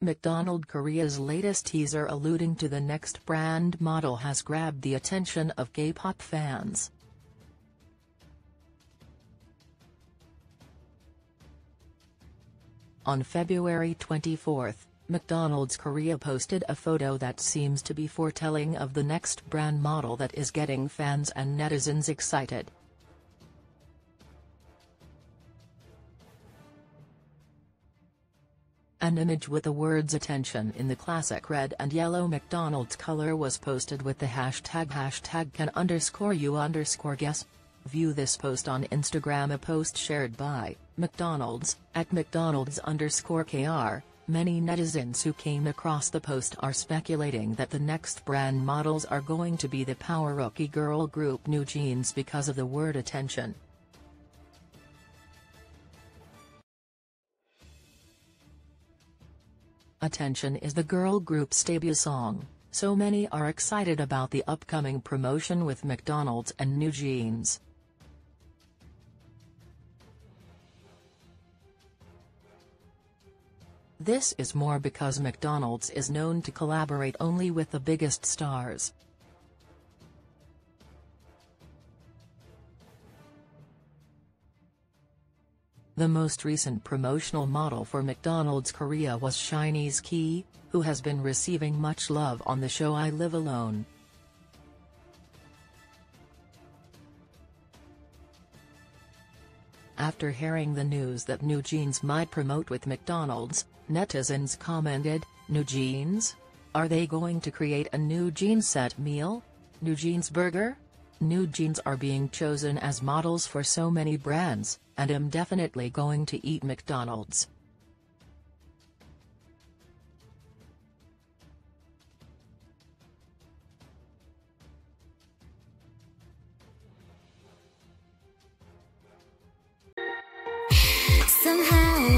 McDonald Korea's latest teaser alluding to the next brand model has grabbed the attention of K-pop fans. On February 24, McDonald's Korea posted a photo that seems to be foretelling of the next brand model that is getting fans and netizens excited. An image with the words attention in the classic red and yellow McDonald's color was posted with the hashtag hashtag can underscore you underscore guess. View this post on Instagram a post shared by McDonald's, at McDonald's underscore KR. Many netizens who came across the post are speculating that the next brand models are going to be the power rookie girl group NewJeans because of the word attention. Attention is the girl group's debut song, so many are excited about the upcoming promotion with McDonald's and NewJeans. This is more because McDonald's is known to collaborate only with the biggest stars. The most recent promotional model for McDonald's Korea was SHINee's Key, who has been receiving much love on the show I Live Alone. After hearing the news that NewJeans might promote with McDonald's, netizens commented, NewJeans? Are they going to create a NewJeans set meal? New Jeans burger? NewJeans are being chosen as models for so many brands, and am definitely going to eat McDonald's. Somehow